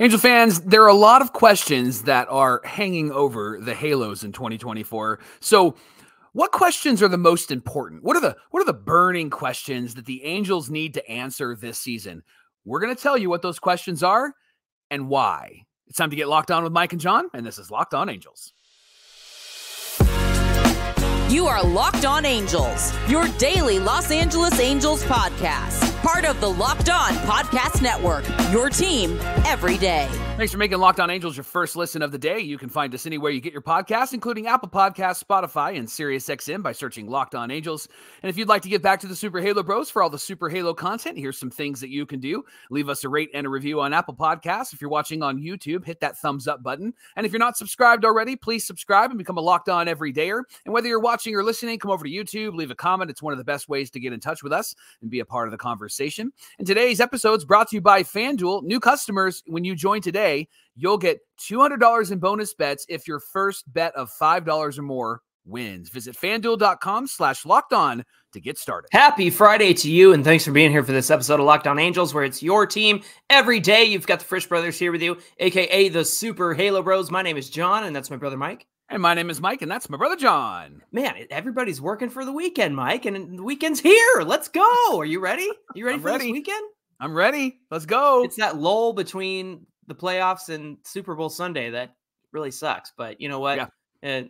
Angel fans, there are a lot of questions that are hanging over the Halos in 2024. So, what questions are the most important? What are the what are the burning questions that the Angels need to answer this season? We're going to tell you what those questions are and why. It's time to get locked on with Mike and John, and this is Locked On Angels. You are Locked On Angels, your daily Los Angeles Angels podcast part of the Locked On Podcast Network. Your team every day. Thanks for making Locked On Angels your first listen of the day. You can find us anywhere you get your podcasts, including Apple Podcasts, Spotify, and SiriusXM by searching Locked On Angels. And if you'd like to get back to the Super Halo Bros for all the Super Halo content, here's some things that you can do. Leave us a rate and a review on Apple Podcasts. If you're watching on YouTube, hit that thumbs up button. And if you're not subscribed already, please subscribe and become a Locked On everydayer. And whether you're watching or listening, come over to YouTube, leave a comment. It's one of the best ways to get in touch with us and be a part of the conversation. And today's episode is brought to you by FanDuel. New customers, when you join today, you'll get $200 in bonus bets if your first bet of $5 or more wins. Visit fanduel.com slash locked on to get started. Happy Friday to you, and thanks for being here for this episode of Locked On Angels, where it's your team every day. You've got the Frisch Brothers here with you, aka the Super Halo Bros. My name is John, and that's my brother Mike. And my name is Mike, and that's my brother John. Man, everybody's working for the weekend, Mike, and the weekend's here. Let's go. Are you ready? You ready for ready. this weekend? I'm ready. Let's go. It's that lull between the playoffs and Super Bowl Sunday that really sucks. But you know what? Yeah. Uh,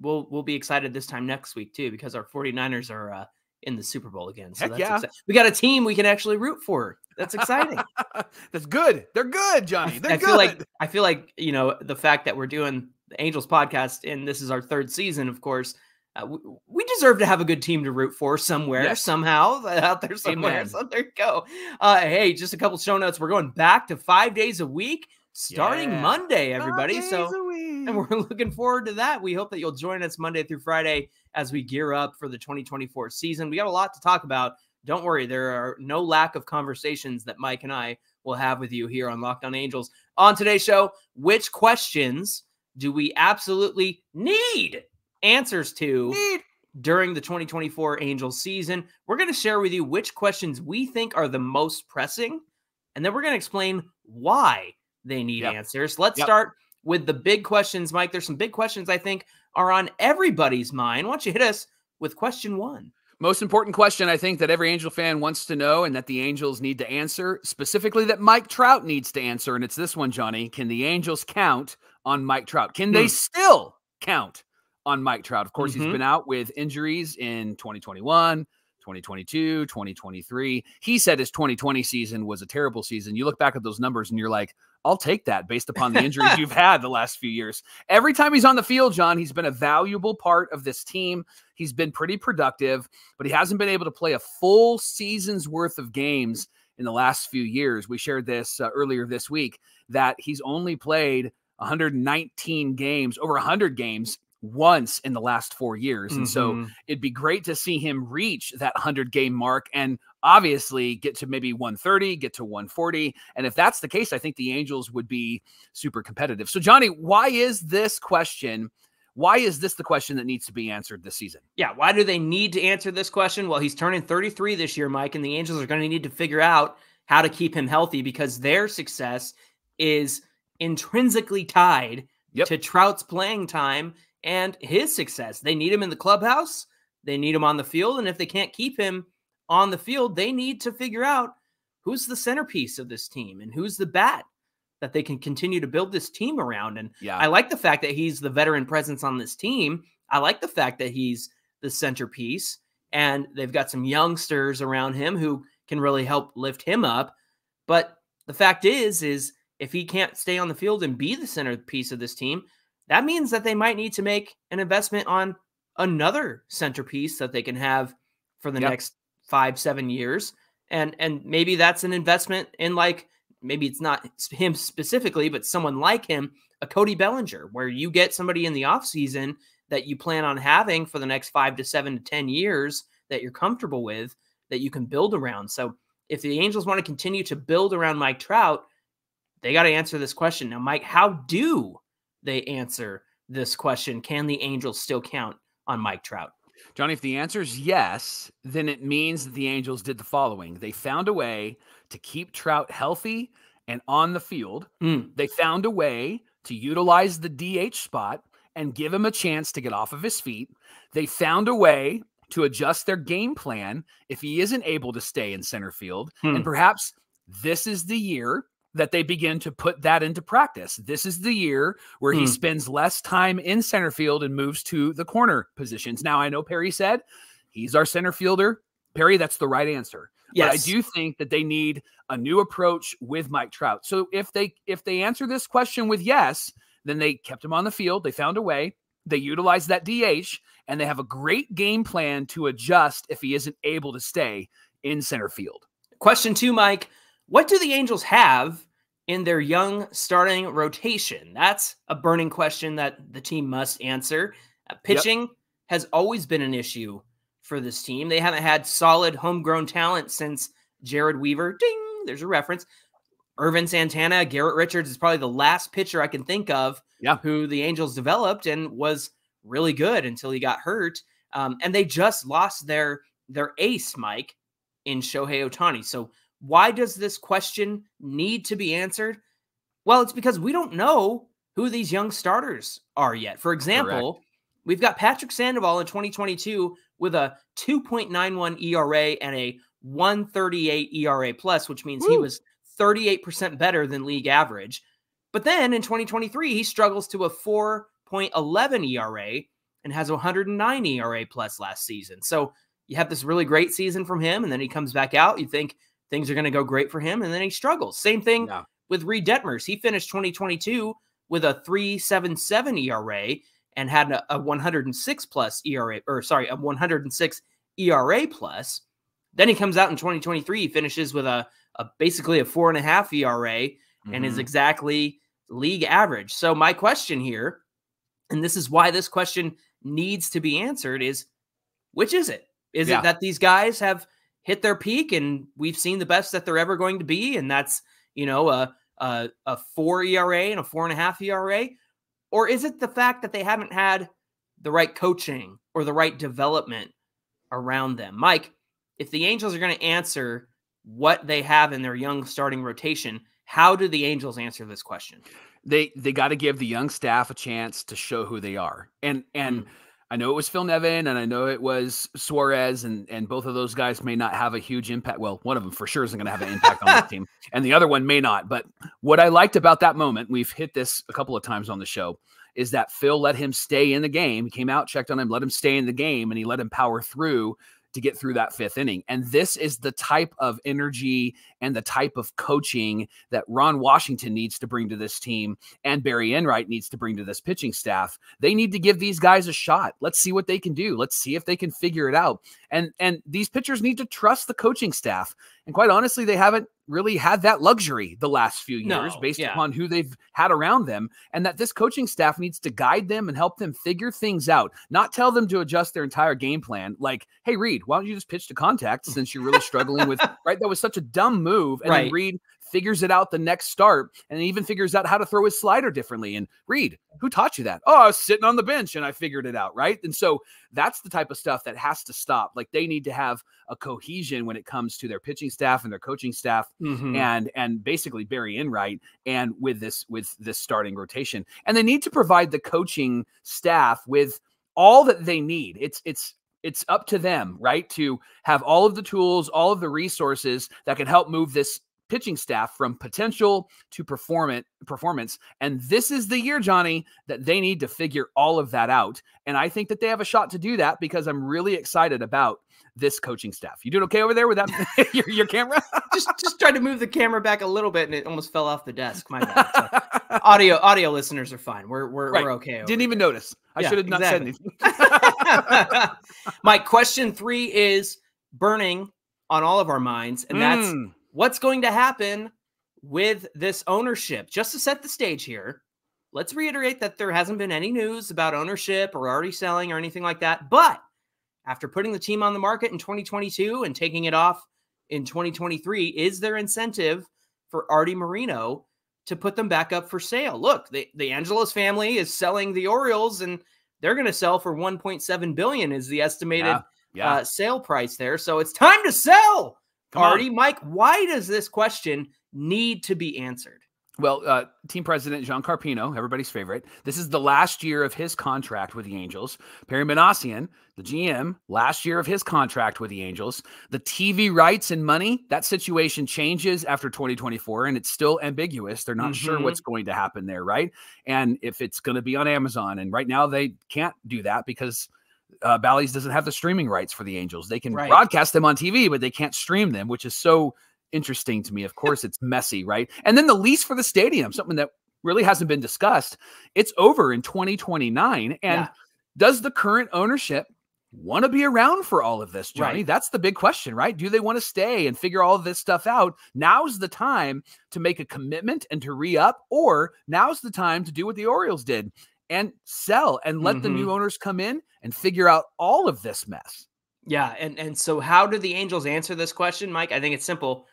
we'll we'll be excited this time next week too because our 49ers are uh, in the Super Bowl again. So Heck that's yeah. we got a team we can actually root for. That's exciting. that's good. They're good, Johnny. They're I good. feel like I feel like you know the fact that we're doing the Angels podcast and this is our third season, of course. Uh, we, we, deserve to have a good team to root for somewhere, yes. somehow out there somewhere. Amen. So there you go. Uh, hey, just a couple show notes. We're going back to five days a week starting Yeah. Monday, Five everybody. days So a week. and we're looking forward to that. We hope that you'll join us Monday through Friday as we gear up for the 2024 season. We got a lot to talk about. Don't worry, there are no lack of conversations that Mike and I will have with you here on Locked On Angels. On today's show, which questions do we absolutely need answers to Need. during the 2024 Angels season? We're going to share with you which questions we think are the most pressing, and then we're going to explain why they need Yep. answers. Let's Yep. start with the big questions, Mike. There's some big questions I think are on everybody's mind. Why don't you hit us with question one? Most important question I think that every Angel fan wants to know and that the Angels need to answer, specifically that Mike Trout needs to answer. And it's this one, Johnny. Can the Angels count on Mike Trout? Can they Hmm. still count on Mike Trout? Of course, Mhm. he's been out with injuries in 2021. 2022, 2023. He said his 2020 season was a terrible season. You look back at those numbers and you're like, I'll take that based upon the injuries you've had the last few years. Every time he's on the field, John, he's been a valuable part of this team. He's been pretty productive, but he hasn't been able to play a full season's worth of games in the last few years. We shared this uh, earlier this week that he's only played 119 games, over 100 games once in the last four years. And so Mhm. it'd be great to see him reach that 100 game mark and obviously get to maybe 130, get to 140. And if that's the case, I think the Angels would be super competitive. So, Johnny, why is this question? Why is this the question that needs to be answered this season? Yeah, why do they need to answer this question? Well, he's turning 33 this year, Mike, and the Angels are going to need to figure out how to keep him healthy because their success is intrinsically tied Yep. to Trout's playing time and his success. They need him in the clubhouse, they need him on the field, and if they can't keep him on the field, they need to figure out who's the centerpiece of this team and who's the bat that they can continue to build this team around. And Yeah. I like the fact that he's the veteran presence on this team. I like the fact that he's the centerpiece and they've got some youngsters around him who can really help lift him up. But the fact is, is if he can't stay on the field and be the centerpiece of this team, that means that they might need to make an investment on another centerpiece that they can have for the Yep. next five, seven years. And and maybe that's an investment in like maybe it's not him specifically, but someone like him, a Cody Bellinger, where you get somebody in the offseason that you plan on having for the next five to seven to 10 years that you're comfortable with, that you can build around. So if the Angels want to continue to build around Mike Trout, they got to answer this question. Now, Mike, how do they answer this question? Can the Angels still count on Mike Trout? Johnny, if the answer is yes, then it means that the Angels did the following. They found a way to keep Trout healthy and on the field, Mm. they found a way to utilize the DH spot and give him a chance to get off of his feet. They found a way to adjust their game plan if he isn't able to stay in center field. Hmm. And perhaps this is the year that they begin to put that into practice. This is the year where he Hmm. spends less time in center field and moves to the corner positions. Now, I know Perry said he's our center fielder. Perry, that's the right answer. But I do think that they need a new approach with Mike Trout. So if they if they answer this question with yes, then they kept him on the field. They found a way. They utilized that DH, and they have a great game plan to adjust if he isn't able to stay in center field. Question two, Mike. What do the Angels have in their young starting rotation? That's a burning question that the team must answer. Uh, pitching has always been an issue for this team. They haven't had solid homegrown talent since Jered Weaver. Ding, there's a reference. Ervin Santana, Garrett Richards is probably the last pitcher I can think of Yeah. who the Angels developed and was really good until he got hurt. Um, and they just lost their their ace, Mike, in Shohei Ohtani. So why does this question need to be answered? Well, it's because we don't know who these young starters are yet. For example, we've got Patrick Sandoval in 2022 with a 2.91 ERA and a 138 ERA plus, which means he was 38% better than league average. But then in 2023, he struggles to a 4.11 ERA and has a 109 ERA plus last season. So you have this really great season from him, and then he comes back out. You think things are going to go great for him, and then he struggles. Same thing Yeah. with Reid Detmers. He finished 2022 with a 377 ERA and had a, a 106 plus ERA, or sorry, a 106 ERA plus. Then he comes out in 2023, he finishes with a, a basically a four and a half ERA and is Mhm. exactly league average. So my question here, and this is why this question needs to be answered, is which is it? Is Yeah. it that these guys have hit their peak and we've seen the best that they're ever going to be, and that's you know a a, a four ERA and a four and a half ERA, or is it the fact that they haven't had the right coaching or the right development around them? Mike, if the Angels are going to answer what they have in their young starting rotation, how do the Angels answer this question? they they got to give the young staff a chance to show who they are. And and Mm. I know it was Phil Nevin and I know it was Suarez and and both of those guys may not have a huge impact. Well, one of them for sure isn't going to have an impact on the team, and the other one may not. But what I liked about that moment, we've hit this a couple of times on the show, is that Phil let him stay in the game. He came out, checked on him, let him stay in the game, and he let him power through to get through that fifth inning. And this is the type of energy and the type of coaching that Ron Washington needs to bring to this team and Barry Enright needs to bring to this pitching staff. They need to give these guys a shot. Let's see what they can do. Let's see if they can figure it out. And and these pitchers need to trust the coaching staff. And quite honestly, they haven't really had that luxury the last few years No, based yeah. upon who they've had around them and that this coaching staff needs to guide them and help them figure things out, not tell them to adjust their entire game plan like, "Hey Reid, why don't you just pitch to contact since you're really struggling with right? That was such a dumb move." And Right. then Reid figures it out the next start and even figures out how to throw his slider differently. And Reid, who taught you that? Oh, I was sitting on the bench and I figured it out, right? And so that's the type of stuff that has to stop. Like they need to have a cohesion when it comes to their pitching staff and their coaching staff Mhm. and and basically Barry Enright and with this with this starting rotation. And they need to provide the coaching staff with all that they need. It's it's it's up to them, right? To have all of the tools, all of the resources that can help move this pitching staff from potential to performant performance. And this is the year, Johnny, that they need to figure all of that out. And I think that they have a shot to do that because I'm really excited about this coaching staff. You doing okay over there with that your, your camera? just just tried to move the camera back a little bit and it almost fell off the desk. My bad. So, audio audio listeners are fine. We're we're, Right. we're okay. Didn't even notice. I Yeah, should have not exactly. said anything. My question three is burning on all of our minds, and that's Mm, what's going to happen with this ownership. Just to set the stage here, let's reiterate that there hasn't been any news about ownership or already selling or anything like that. But after putting the team on the market in 2022 and taking it off in 2023, is there incentive for Arte Moreno to put them back up for sale? Look, the, the Angelos family is selling the Orioles and they're going to sell for 1.7 billion is the estimated yeah, yeah. uh, sale price there. So it's time to sell Come on. Mike, why does this question need to be answered? Well, uh, team president John Carpino, everybody's favorite. This is the last year of his contract with the Angels. Perry Minasian, the GM, last year of his contract with the Angels. The TV rights and money, that situation changes after 2024, and it's still ambiguous. They're not sure Mhm. what's going to happen there, right? And if it's going to be on Amazon, and right now they can't do that because uh, Bally's doesn't have the streaming rights for the Angels. They can Right. broadcast them on TV, but they can't stream them, which is so interesting to me. Of course, it's messy, right? And then the lease for the stadium, something that really hasn't been discussed. It's over in 2029. And Yeah. does the current ownership want to be around for all of this, Johnny? Right. That's the big question, right? Do they want to stay and figure all of this stuff out? Now's the time to make a commitment and to re up, or now's the time to do what the Orioles did and sell and let the Mhm. new owners come in and figure out all of this mess. Yeah, and and so how do the Angels answer this question, Mike? I think it's simple.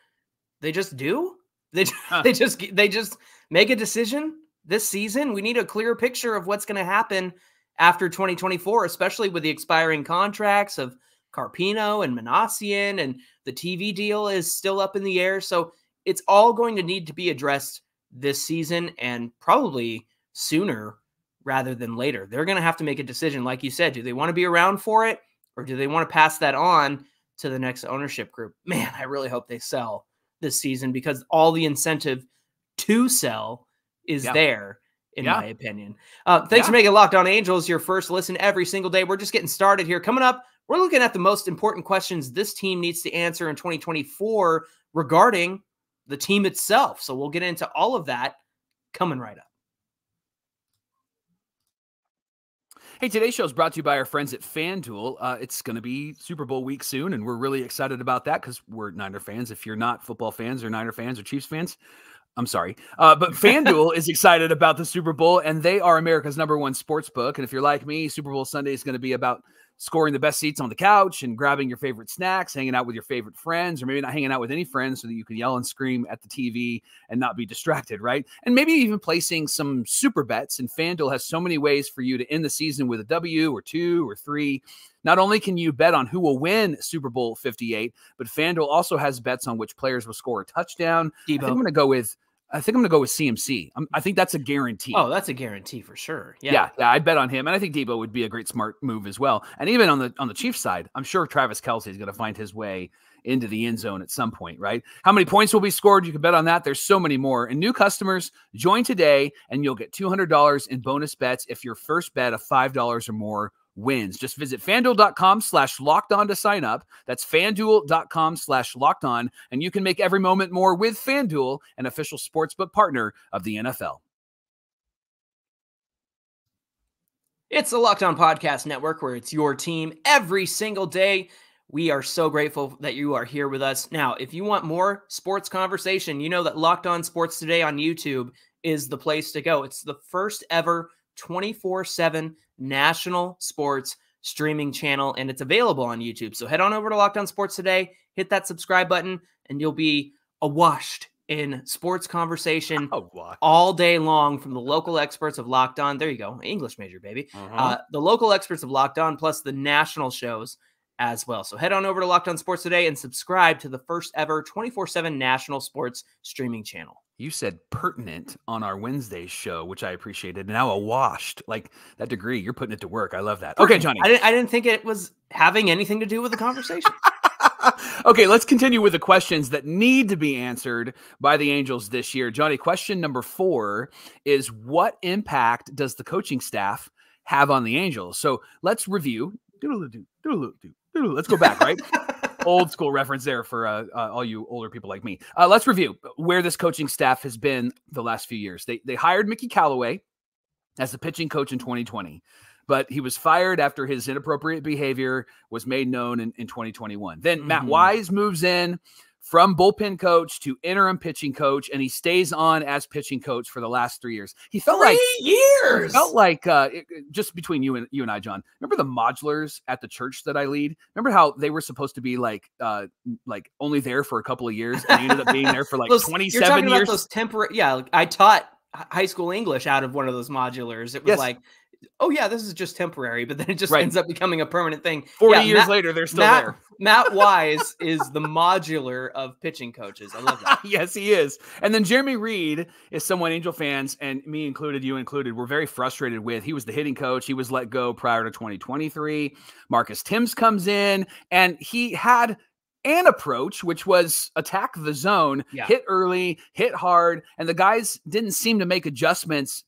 They just do. They Huh. they just they just make a decision this season. We need a clear picture of what's going to happen after 2024, especially with the expiring contracts of Carpino and Minasian, and the TV deal is still up in the air. So it's all going to need to be addressed this season and probably sooner rather than later. They're going to have to make a decision, like you said. Do they want to be around for it? or do they want to pass that on to the next ownership group? Man, I really hope they sell this season because all the incentive to sell is Yeah. there, in Yeah. my opinion. Uh, thanks for making Locked On Angels your first listen every single day. We're just getting started here. Coming up, we're looking at the most important questions this team needs to answer in 2024 regarding the team itself. So we'll get into all of that coming right up. Hey, today's show is brought to you by our friends at FanDuel. Uh, it's going to be Super Bowl week soon, and we're really excited about that because we're Niner fans. If you're not football fans or Niner fans or Chiefs fans, I'm sorry. Uh, but FanDuel is excited about the Super Bowl, and they are America's number one sports book. And if you're like me, Super Bowl Sunday is going to be about scoring the best seats on the couch and grabbing your favorite snacks, hanging out with your favorite friends, or maybe not hanging out with any friends so that you can yell and scream at the TV and not be distracted, right? And maybe even placing some super bets. And FanDuel has so many ways for you to end the season with a W or two or three. Not only can you bet on who will win Super Bowl 58, but FanDuel also has bets on which players will score a touchdown. I'm going to go with I think I'm going to go with CMC. I'm, I think that's a guarantee. Oh, that's a guarantee for sure. Yeah. Yeah. yeah, I'd bet on him, and I think Deebo would be a great smart move as well. And even on the on the Chiefs side, I'm sure Travis Kelce is going to find his way into the end zone at some point, right? How many points will be scored? You can bet on that. There's so many more. And new customers join today, and you'll get $200 in bonus bets if your first bet of five dollars or more wins. Just visit fanduel.com slash locked on to sign up. That's fanduel.com slash locked on, and you can make every moment more with FanDuel, an official sportsbook partner of the NFL. It's the Locked On Podcast Network where it's your team every single day. We are so grateful that you are here with us. Now, if you want more sports conversation, you know that Locked On Sports Today on YouTube is the place to go. It's the first ever 24 7 national sports streaming channel, and it's available on YouTube. So head on over to Locked On Sports Today, hit that subscribe button, and you'll be awashed in sports conversation all day long from the local experts of Locked On. There you go, English major, baby. Uh, the local experts of Locked On, plus the national shows as well. So head on over to Locked On Sports today and subscribe to the first ever 24 7 national sports streaming channel. You said pertinent on our Wednesday show, which I appreciated. Now a washed, like that degree, you're putting it to work. I love that. Okay, Johnny. I didn't, I didn't think it was having anything to do with the conversation. okay, let's continue with the questions that need to be answered by the Angels this year. Johnny, question number four is what impact does the coaching staff have on the Angels? So let's review. Doodle-doo, doodle-doo, doodle. Let's go back, right? Old school reference there for uh, uh, all you older people like me. Uh, let's review where this coaching staff has been the last few years. They they hired Mickey Callaway as the pitching coach in 2020 but he was fired after his inappropriate behavior was made known in, in 2021. Then Matt Mhm. Wise moves in from bullpen coach to interim pitching coach, and he stays on as pitching coach for the last three years. He felt like years. felt like uh, it- just between you and you and I, John. Remember the modulars at the church that I lead? Remember how they were supposed to be like uh, like only there for a couple of years, and they ended up being there for like Those- you're 27 talking years. About those temporary, yeah. like, I taught high school English out of one of those modulars. It was Yes. like oh yeah, this is just temporary, but then it just Right. ends up becoming a permanent thing. 40 Yeah, years Matt- later, they're still Matt, there. Matt Wise is the modular of pitching coaches. I love that. yes, he is. And then Jeremy Reed is someone Angel fans and me included, you included, were very frustrated with. He was the hitting coach. He was let go prior to 2023. Marcus Thames comes in and he had an approach, which was attack the zone, Yeah. hit early, hit hard. And the guys didn't seem to make adjustments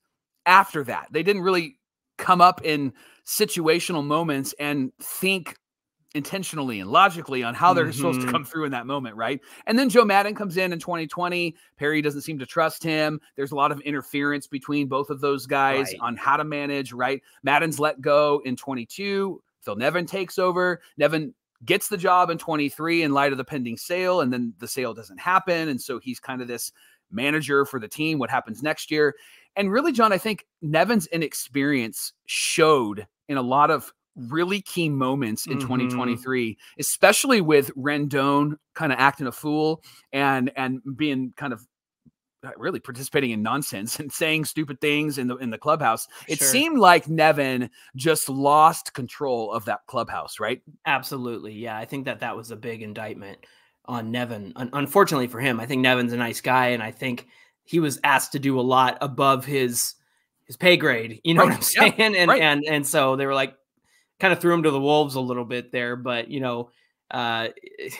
after that. They didn't really come up in situational moments and think intentionally and logically on how they're supposed to Mhm. come through in that moment, right? And then Joe Maddon comes in in 2020. Perry doesn't seem to trust him. There's a lot of interference between both of those guys Right. on how to manage, right? Maddon's let go in 22. Phil Nevin takes over. Nevin gets the job in 23 in light of the pending sale, and then the sale doesn't happen. And so he's kind of this manager for the team. What happens next year? And really, John, I think Nevin's inexperience showed in a lot of really key moments in Mhm. 2023, especially with Rendon kind of acting a fool and and being kind of uh, really participating in nonsense and saying stupid things in the in the clubhouse. It Sure. seemed like Nevin just lost control of that clubhouse, right? Absolutely. Yeah. I think that that was a big indictment on Nevin. Un- unfortunately for him, I think Nevin's a nice guy. And I think he was asked to do a lot above his his pay grade. You know Right. what I'm Yeah. saying? And Right. and and so they were like kind of threw him to the wolves a little bit there. But you know, uh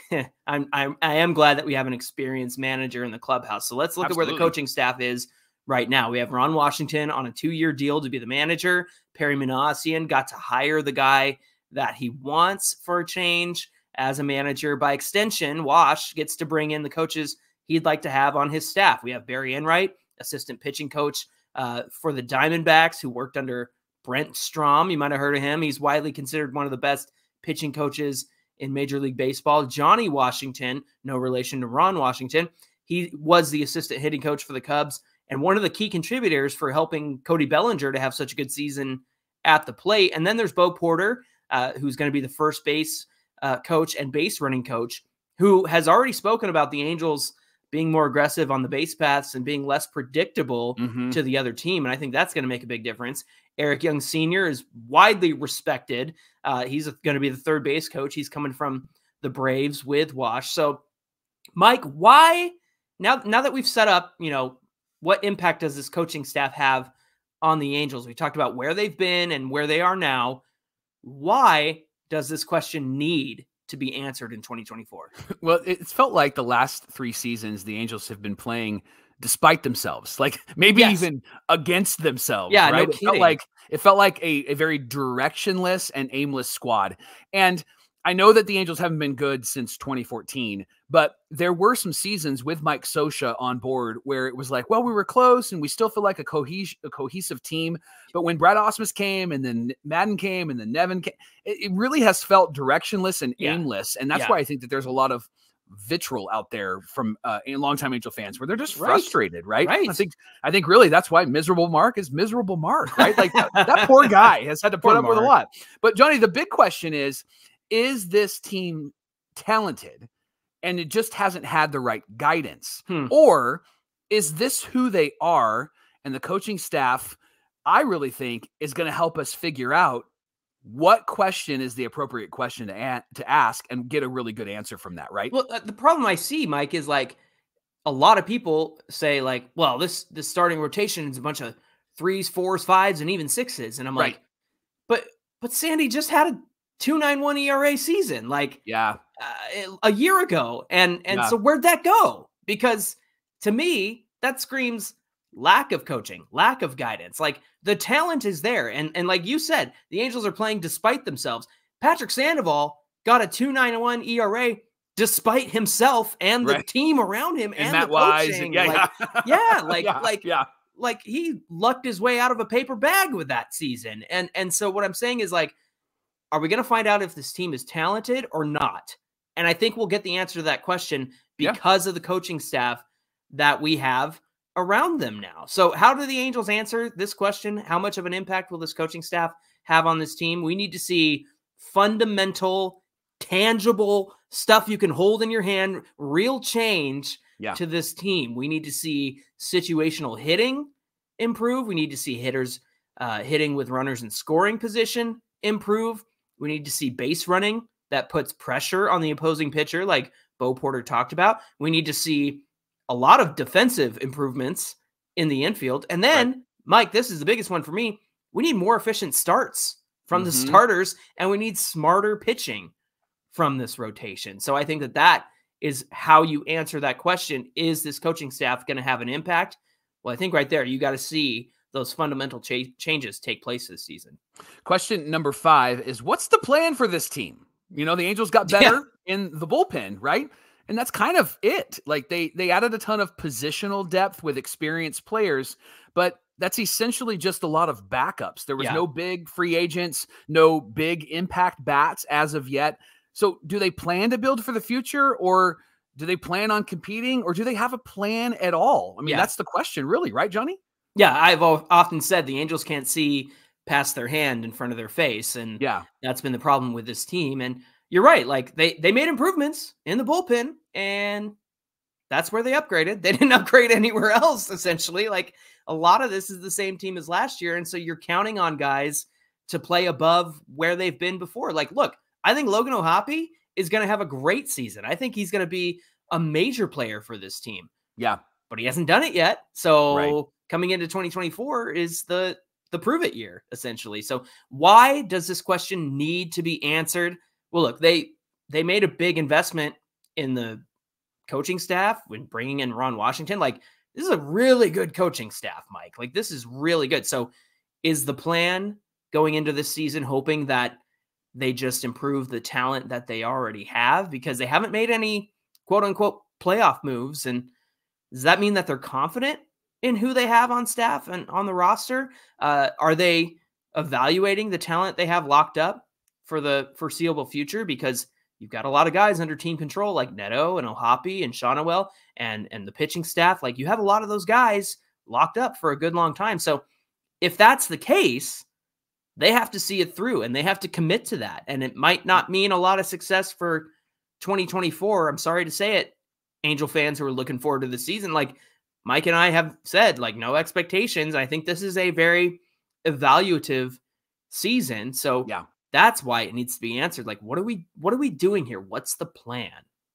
I'm I'm I am glad that we have an experienced manager in the clubhouse. So let's look at where the coaching staff is right now. We have Ron Washington on a two-year deal to be the manager. Perry Minasian got to hire the guy that he wants for a change as a manager. By extension, Wash gets to bring in the coaches he'd like to have on his staff. We have Barry Enright, assistant pitching coach uh, for the Diamondbacks, who worked under Brent Strom. You might have heard of him. He's widely considered one of the best pitching coaches in Major League Baseball. Johnny Washington, no relation to Ron Washington, he was the assistant hitting coach for the Cubs and one of the key contributors for helping Cody Bellinger to have such a good season at the plate. And then there's Bo Porter, uh, who's going to be the first base uh, coach and base running coach, who has already spoken about the Angels being more aggressive on the base paths and being less predictable Mhm. to the other team. And I think that's going to make a big difference. Eric Young Sr. is widely respected. Uh, he's going to be the third base coach. He's coming from the Braves with Wash. So, Mike, why now? Now that we've set up, you know, what impact does this coaching staff have on the Angels? We talked about where they've been and where they are now. Why does this question need to be answered in 2024? Well, it's felt like the last three seasons the Angels have been playing despite themselves, like maybe Yes. even against themselves. Yeah, no right? it felt like it felt like a, a very directionless and aimless squad. And I know that the Angels haven't been good since 2014, but there were some seasons with Mike Scioscia on board where it was like, well, we were close and we still feel like a, cohes- a cohesive team. But when Brad Ausmus came and then Maddon came and then Nevin came, it, it really has felt directionless and Yeah. aimless. And that's Yeah. why I think that there's a lot of vitriol out there from uh, longtime Angel fans where they're just Right. frustrated, right? I think I think really that's why miserable Mark is miserable Mark, right? Like that, that poor guy has had to put Poor up with a lot. But Johnny, the big question is: Is this team talented, and it just hasn't had the right guidance, Hmm. or is this who they are? And the coaching staff, I really think, is going to help us figure out what question is the appropriate question to to ask and get a really good answer from that, right? Well, uh, the problem I see, Mike, is like a lot of people say, like, well, this this starting rotation is a bunch of threes, fours, fives, and even sixes, and I'm Right. like, but but Sandy just had a two nine one ERA season, like yeah, uh, a year ago, and and Yeah. so where'd that go? Because to me, that screams lack of coaching, lack of guidance. Like the talent is there, and and like you said, the Angels are playing despite themselves. Patrick Sandoval got a two nine one ERA despite himself and the Right. team around him and, and Matt the Wise, coaching. and yeah, like, yeah, yeah, like- yeah, like- yeah. like he lucked his way out of a paper bag with that season. And and so what I'm saying is like, are we going to find out if this team is talented or not? And I think we'll get the answer to that question Yeah. because of the coaching staff that we have around them now. So how do the Angels answer this question? How much of an impact will this coaching staff have on this team? We need to see fundamental, tangible stuff you can hold in your hand, real change Yeah. to this team. We need to see situational hitting improve. We need to see hitters uh, hitting with runners in scoring position improve. We need to see base running that puts pressure on the opposing pitcher, like Bo Porter talked about. We need to see a lot of defensive improvements in the infield. And then, right. Mike, this is the biggest one for me. We need more efficient starts from mm-hmm. the starters, and we need smarter pitching from this rotation. So I think that that is how you answer that question. Is this coaching staff going to have an impact? Well, I think right there, you got to see those fundamental cha- changes take place this season. Question number five is what's the plan for this team? You know, the Angels got better yeah. in the bullpen, right? And that's kind of it. Like they they added a ton of positional depth with experienced players, but that's essentially just a lot of backups. There was yeah. no big free agents, no big impact bats as of yet. So, do they plan to build for the future or do they plan on competing or do they have a plan at all? I mean, yeah. that's the question, really, right, Johnny? Yeah, I've often said the Angels can't see past their hand in front of their face, and yeah, that's been the problem with this team. And you're right, like they they made improvements in the bullpen, and that's where they upgraded. They didn't upgrade anywhere else. Essentially, like a lot of this is the same team as last year, and so you're counting on guys to play above where they've been before. Like, look, I think Logan O'Hoppe is going to have a great season. I think he's going to be a major player for this team. Yeah, but he hasn't done it yet. So. Right coming into 2024 is the the prove it year essentially. So why does this question need to be answered? Well, look, they they made a big investment in the coaching staff when bringing in Ron Washington. Like this is a really good coaching staff, Mike. Like this is really good. So is the plan going into this season hoping that they just improve the talent that they already have because they haven't made any quote unquote playoff moves and does that mean that they're confident in who they have on staff and on the roster? Uh, are they evaluating the talent they have locked up for the foreseeable future? Because you've got a lot of guys under team control like Neto and O'Hoppe and Schanuel and and the pitching staff. Like you have a lot of those guys locked up for a good long time. So if that's the case, they have to see it through and they have to commit to that. And it might not mean a lot of success for 2024. I'm sorry to say it, Angel fans who are looking forward to the season. Like Mike and I have said, like, no expectations. I think this is a very evaluative season. So yeah, that's why it needs to be answered. Like, what are we what are we doing here? What's the plan?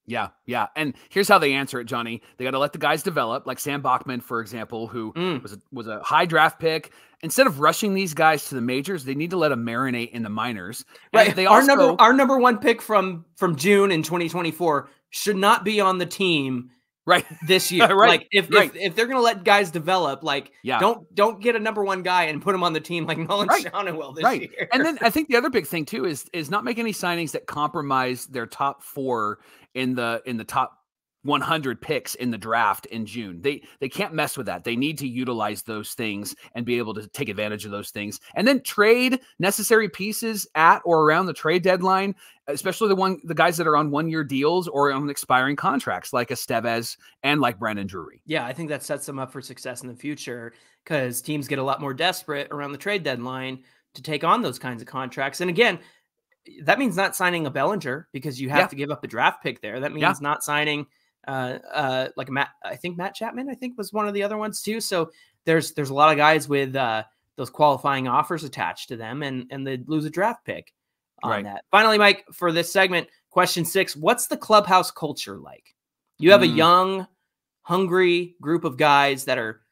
Yeah, yeah. And here's how they answer it, Johnny. They got to let the guys develop, like Sam Bachman, for example, who mm. was a, was a high draft pick. Instead of rushing these guys to the majors, they need to let them marinate in the minors. Right. they also, number our number one pick from from June in 2024 should not be on the team right this year right like if, right. if if they're gonna let guys develop like yeah don't don't get a number one guy and put him on the team like nolan right. Schanuel this right year. and then i think the other big thing too is is not make any signings that compromise their top four in the in the top 100 picks in the draft in June. They they can't mess with that. They need to utilize those things and be able to take advantage of those things. And then trade necessary pieces at or around the trade deadline, especially the one the guys that are on one-year deals or on expiring contracts like Estevez and like Brandon Drury. Yeah, I think that sets them up for success in the future cuz teams get a lot more desperate around the trade deadline to take on those kinds of contracts. And again, that means not signing a Bellinger because you have yeah. to give up a draft pick there. That means yeah. not signing uh, uh, like Matt, I think Matt Chapman, I think was one of the other ones too. So there's there's a lot of guys with uh, those qualifying offers attached to them, and and they lose a draft pick on right. that. Finally, Mike, for this segment, question six: What's the clubhouse culture like? You have mm. a young, hungry group of guys that are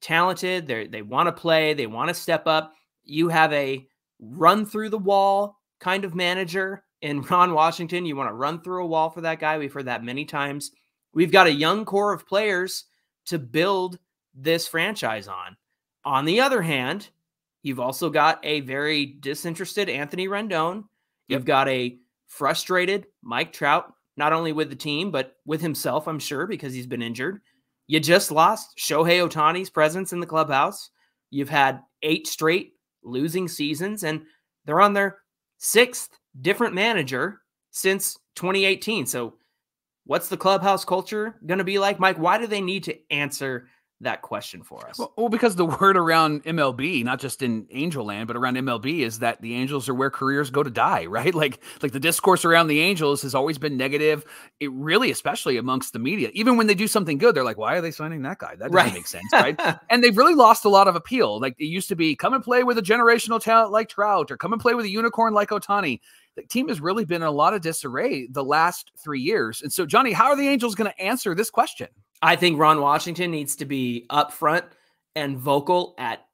talented. They they want to play. They want to step up. You have a run through the wall kind of manager in Ron Washington. You want to run through a wall for that guy. We've heard that many times. We've got a young core of players to build this franchise on. On the other hand, you've also got a very disinterested Anthony Rendon. You've got a frustrated Mike Trout, not only with the team, but with himself, I'm sure, because he's been injured. You just lost Shohei Ohtani's presence in the clubhouse. You've had eight straight losing seasons, and they're on their sixth different manager since 2018. So What's the clubhouse culture going to be like, Mike? Why do they need to answer that question for us. Well, well, because the word around MLB, not just in Angel Land, but around MLB, is that the Angels are where careers go to die, right? Like, like the discourse around the Angels has always been negative. It really, especially amongst the media, even when they do something good, they're like, "Why are they signing that guy? That doesn't Right. make sense, right?" and they've really lost a lot of appeal. Like it used to be, come and play with a generational talent like Trout, or come and play with a unicorn like Ohtani. The team has really been in a lot of disarray the last three years. And so, Johnny, how are the Angels going to answer this question? I think Ron Washington needs to be upfront and vocal at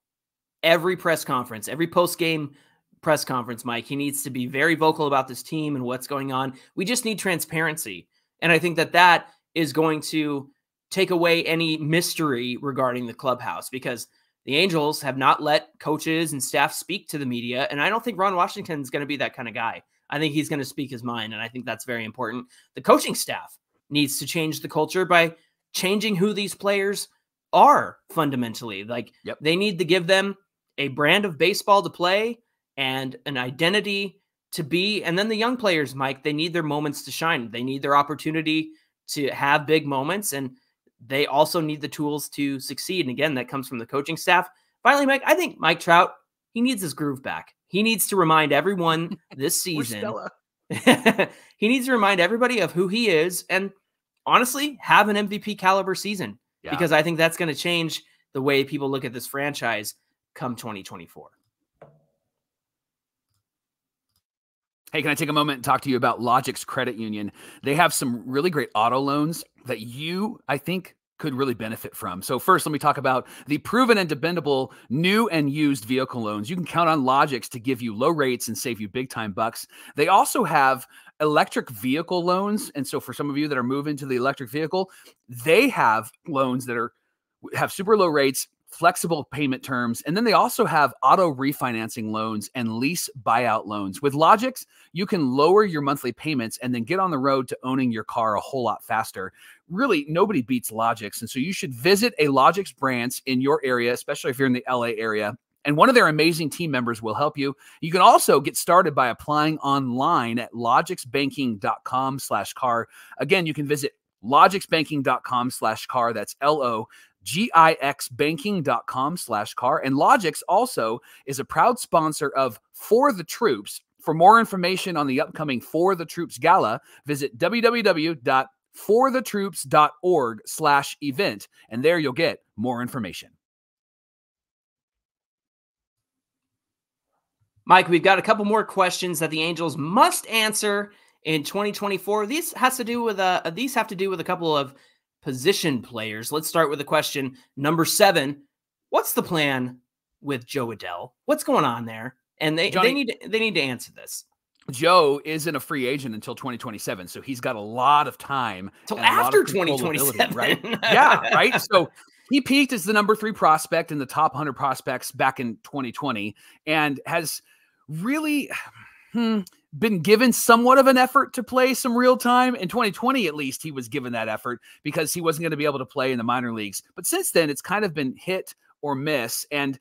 every press conference, every post game press conference, Mike. He needs to be very vocal about this team and what's going on. We just need transparency. And I think that that is going to take away any mystery regarding the clubhouse because the Angels have not let coaches and staff speak to the media. And I don't think Ron Washington is going to be that kind of guy. I think he's going to speak his mind. And I think that's very important. The coaching staff needs to change the culture by changing who these players are fundamentally. Like Yep. they need to give them a brand of baseball to play and an identity to be. And then the young players, Mike, they need their moments to shine. They need their opportunity to have big moments. And they also need the tools to succeed. And again, that comes from the coaching staff. Finally, Mike, I think Mike Trout, he needs his groove back. He needs to remind everyone this season. He needs to remind everybody of who he is and honestly have an MVP caliber season Yeah. because I think that's going to change the way people look at this franchise come 2024. Hey, can I take a moment and talk to you about Logix Credit Union? They have some really great auto loans that you, I think, could really benefit from. So, first, let me talk about the proven and dependable new and used vehicle loans. You can count on Logix to give you low rates and save you big time bucks. They also have electric vehicle loans. And so, for some of you that are moving to the electric vehicle, they have loans that are have super low rates, flexible payment terms, and then they also have auto refinancing loans and lease buyout loans. With Logix, you can lower your monthly payments and then get on the road to owning your car a whole lot faster. Really, nobody beats Logix. And so you should visit a Logix branch in your area, especially if you're in the LA area. And one of their amazing team members will help you. You can also get started by applying online at logixbanking.com slash car. Again, you can visit logixbanking.com slash car. That's L-O gixbanking.com slash car. And Logix also is a proud sponsor of For the Troops. For more information on the upcoming For the Troops Gala, visit www.forthetroops.org slash event. And there you'll get more information. Mike, we've got a couple more questions that the Angels must answer in 2024. These has to do with uh these have to do with a couple of position players. Let's start with the question number 7. What's the plan with Jo Adell? What's going on there? And they Johnny- they need to, they need to answer this. Joe isn't a free agent until 2027, so he's got a lot of time Till a after of 2027. right? yeah, right. So he peaked as the number three prospect in the top 100 prospects back in 2020 and has really hmm, been given somewhat of an effort to play some real time. In 2020, at least, he was given that effort because he wasn't going to be able to play in the minor leagues. But since then, it's kind of been hit or miss. And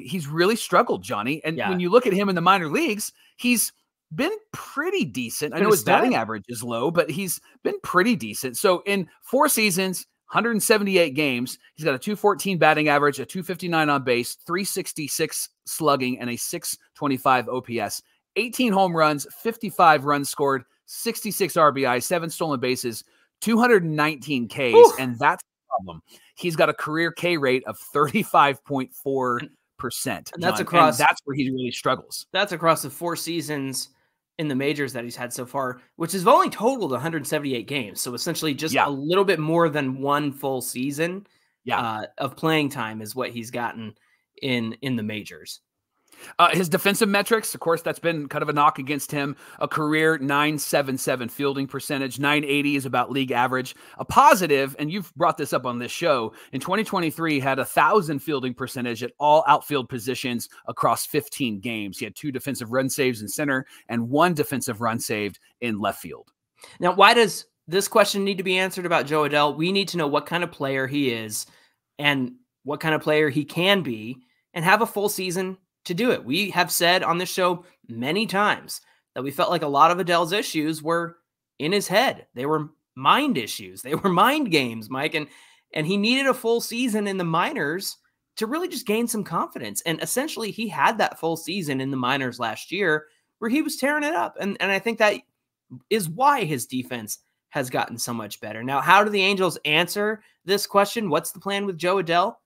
he's really struggled, Johnny. And Yeah. when you look at him in the minor leagues, he's been pretty decent. I know his batting average is low, but he's been pretty decent. So in four seasons, 178 games, he's got a 214 batting average, a 259 on base, 366 slugging, and a 625 OPS. 18 home runs, 55 runs scored, 66 RBI, seven stolen bases, 219 Ks, Whew. and that's the problem. He's got a career K rate of 35.4 percent. And that's across- that's where he really struggles. That's across the four seasons in the majors that he's had so far, which has only totaled 178 games. So essentially, just Yeah. a little bit more than one full season Yeah. uh, of playing time is what he's gotten in in the majors. Uh, his defensive metrics, of course, that's been kind of a knock against him. A career 977 fielding percentage, 980 is about league average. A positive, and you've brought this up on this show, in 2023 had a thousand fielding percentage at all outfield positions across 15 games. He had two defensive run saves in center and one defensive run saved in left field. Now, why does this question need to be answered about Jo Adell? We need to know what kind of player he is and what kind of player he can be and have a full season to do it. We have said on this show many times that we felt like a lot of Adell's issues were in his head. They were mind issues. They were mind games, Mike. And And he needed a full season in the minors to really just gain some confidence. And essentially, he had that full season in the minors last year where he was tearing it up. And, and I think that is why his defense has gotten so much better. Now, how do the Angels answer this question? What's the plan with Jo Adell?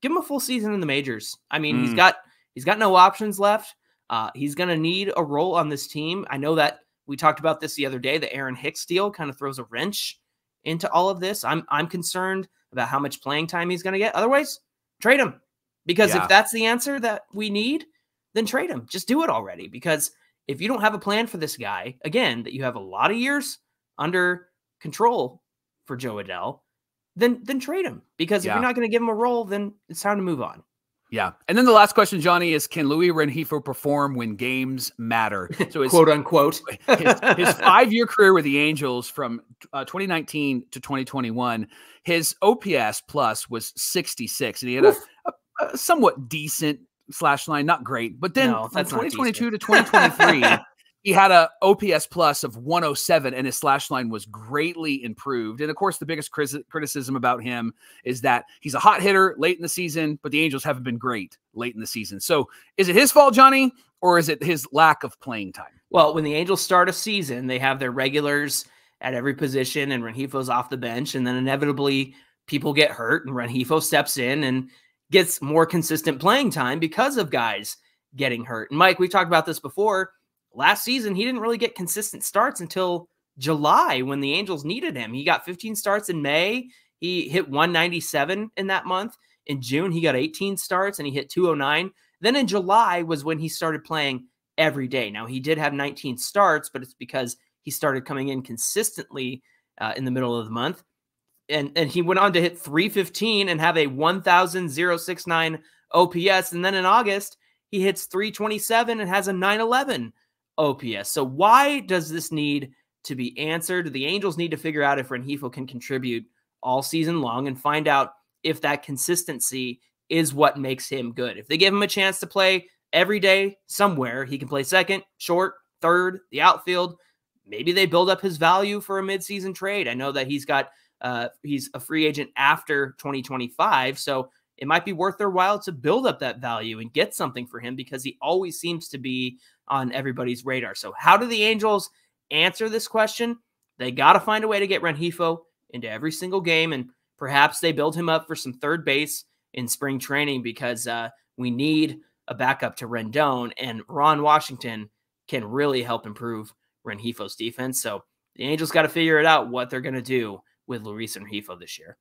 Give him a full season in the majors. I mean, mm. he's got he's got no options left. Uh, he's going to need a role on this team. I know that we talked about this the other day. The Aaron Hicks deal kind of throws a wrench into all of this. I'm I'm concerned about how much playing time he's going to get. Otherwise, trade him. Because yeah. if that's the answer that we need, then trade him. Just do it already. Because if you don't have a plan for this guy, again, that you have a lot of years under control for Jo Adell, then then trade him. Because yeah. if you're not going to give him a role, then it's time to move on. Yeah. And then the last question, Johnny, is can Luis Rengifo perform when games matter? So his, quote unquote. his, his five year career with the Angels from uh, 2019 to 2021, his OPS plus was 66. And he had a, a, a, somewhat decent slash line, not great. But then no, from 2022 to 2023, he had a OPS plus of 107 and his slash line was greatly improved. And of course, the biggest criticism about him is that he's a hot hitter late in the season, but the Angels haven't been great late in the season. So is it his fault, Johnny, or is it his lack of playing time? Well, when the Angels start a season, they have their regulars at every position and Rengifo's off the bench. And then inevitably people get hurt and Rengifo steps in and gets more consistent playing time because of guys getting hurt. And Mike, we talked about this before last season, he didn't really get consistent starts until July when the Angels needed him. He got 15 starts in May. He hit 197 in that month. In June, he got 18 starts and he hit 209. Then in July was when he started playing every day. Now, he did have 19 starts, but it's because he started coming in consistently uh, in the middle of the month. And, and he went on to hit 315 and have a 1,069 OPS. And then in August, he hits 327 and has a 911 OPS. So why does this need to be answered? The Angels need to figure out if Rengifo can contribute all season long and find out if that consistency is what makes him good. If they give him a chance to play every day somewhere, he can play second, short, third, the outfield. Maybe they build up his value for a midseason trade. I know that he's got uh, he's a free agent after 2025, so it might be worth their while to build up that value and get something for him because he always seems to be on everybody's radar. So, how do the Angels answer this question? They got to find a way to get Rengifo into every single game, and perhaps they build him up for some third base in spring training because uh, we need a backup to Rendon, and Ron Washington can really help improve Rengifo's defense. So, the Angels got to figure it out what they're going to do with Luis Rengifo this year.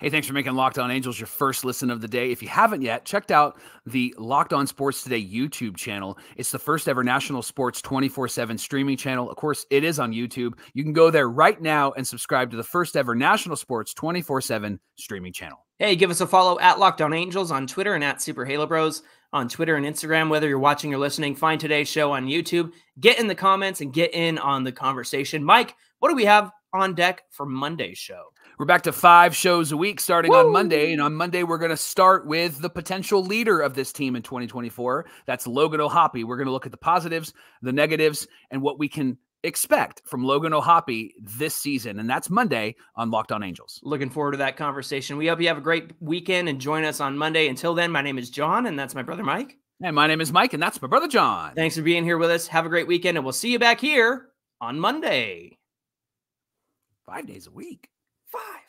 Hey, thanks for making Locked On Angels your first listen of the day. If you haven't yet, checked out the Locked On Sports Today YouTube channel. It's the first ever national sports 24 7 streaming channel. Of course, it is on YouTube. You can go there right now and subscribe to the first ever national sports 24 7 streaming channel. Hey, give us a follow at Locked On Angels on Twitter and at Super Halo Bros on Twitter and Instagram. Whether you're watching or listening, find today's show on YouTube. Get in the comments and get in on the conversation. Mike, what do we have on deck for Monday's show? We're back to five shows a week starting Woo! on Monday. And on Monday, we're going to start with the potential leader of this team in 2024. That's Logan O'Hoppe. We're going to look at the positives, the negatives, and what we can expect from Logan O'Hoppe this season. And that's Monday on Locked On Angels. Looking forward to that conversation. We hope you have a great weekend and join us on Monday. Until then, my name is John, and that's my brother Mike. And my name is Mike, and that's my brother John. Thanks for being here with us. Have a great weekend, and we'll see you back here on Monday. Five days a week. Five.